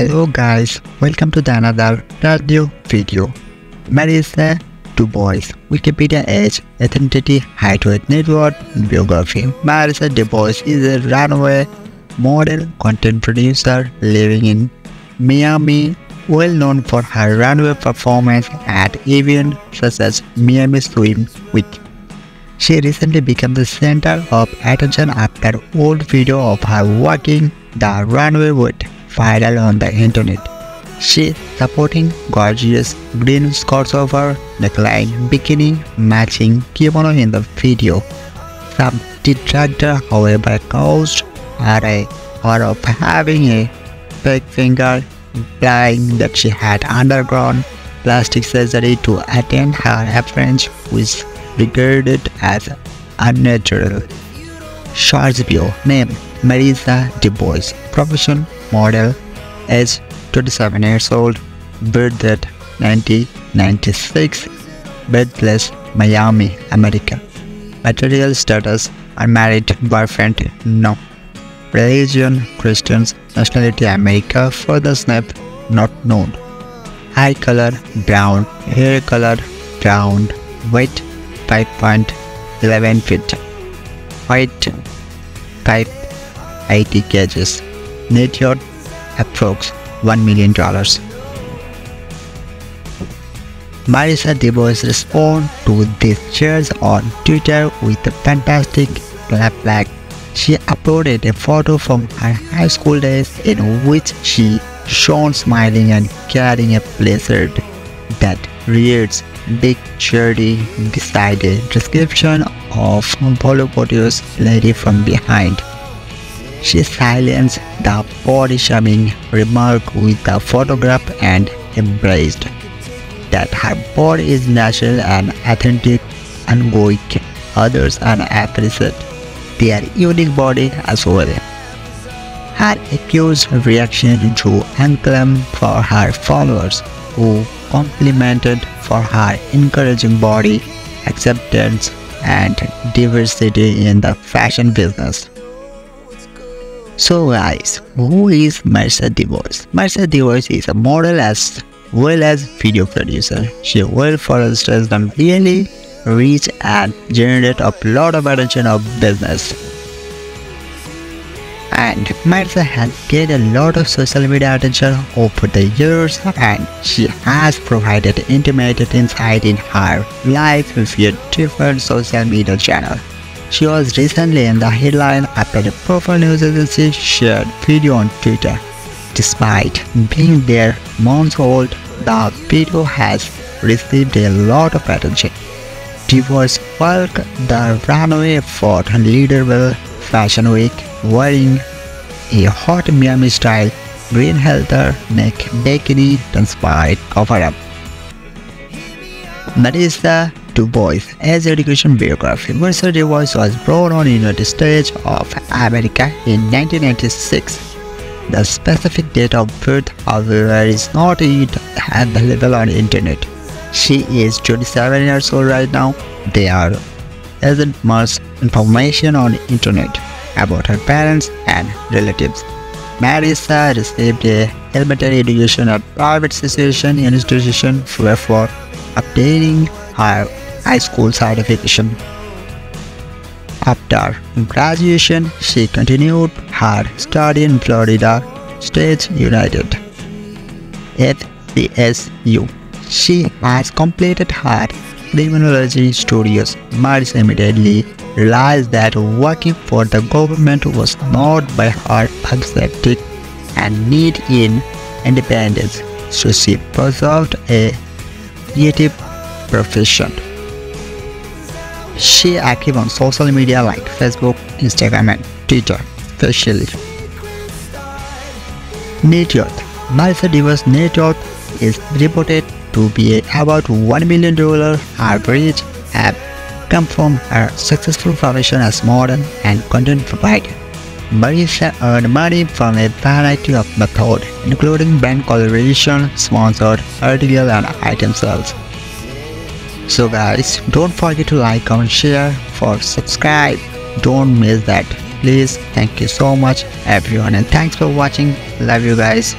Hello guys, welcome to the another radio video. Marissa Dubois, Wikipedia age, ethnicity, height, weight, net worth, biography. Marissa Dubois is a runway model, content producer living in Miami, well known for her runway performance at events such as Miami Swim Week. She recently became the center of attention after old video of her walking the runway went viral on the internet. She supporting gorgeous green skirts over the neckline bikini matching kimono in the video. Some detractor however caused her a or of having a fake finger implying that she had undergone plastic surgery to attend her appearance which regarded as unnatural. Shorts bio name Marissa Dubois, profession model, age 27 years old, birth date 1996, birthplace Miami, America. Material status unmarried, boyfriend no. Religion Christians, nationality America, further snap not known. Eye color brown, hair color brown, weight 5.11 feet, height 580 kgs, net worth approx $1 million. Marissa Dubois respond to these shares on Twitter with a fantastic clap back. She uploaded a photo from her high school days in which she shown smiling and carrying a blizzard that reads Big Charity beside a description of Voluptuous lady from behind. She silenced the body shaming remark with the photograph and embraced that her body is natural and authentic and weak. Others and appreciate their unique body as well. Her accused reaction drew acclaim for her followers who complimented for her encouraging body acceptance and diversity in the fashion business. So guys, who is Marissa Dubois? Marissa Dubois is a model as well as video producer. She well for instance really reach and generate a lot of attention of business. And Marissa has gained a lot of social media attention over the years and she has provided intimate insight in her life with via different social media channels. She was recently in the headline after the Purple News Agency shared video on Twitter. Despite being there months old, the video has received a lot of attention. Dubois walked the runway for Leaderville Fashion Week wearing a hot Miami style green halter neck bikini despite cover up. Marissa Dubois as education biography. Marissa Dubois was born on the United States of America in 1996. The specific date of birth, however, is not yet available on the internet. She is 27 years old right now. There isn't much information on the internet about her parents and relatives. Marissa received a elementary education at private situation institution for obtaining her high school certification. After graduation, she continued her study in Florida State United at FCSU. She has completed her criminology studies. Marissa immediately realized that working for the government was not by her accepted and need in independence, so she pursued a creative profession. She active on social media like Facebook, Instagram and Twitter, especially. Net worth Dubois' net worth is reported to be about $1 million average have come from her successful profession as model and content provider. Marissa earned money from a variety of methods, including brand collaboration, sponsored article and item sales. So guys, don't forget to like, comment, share, for subscribe. Don't miss that. Please, thank you so much everyone and thanks for watching. Love you guys.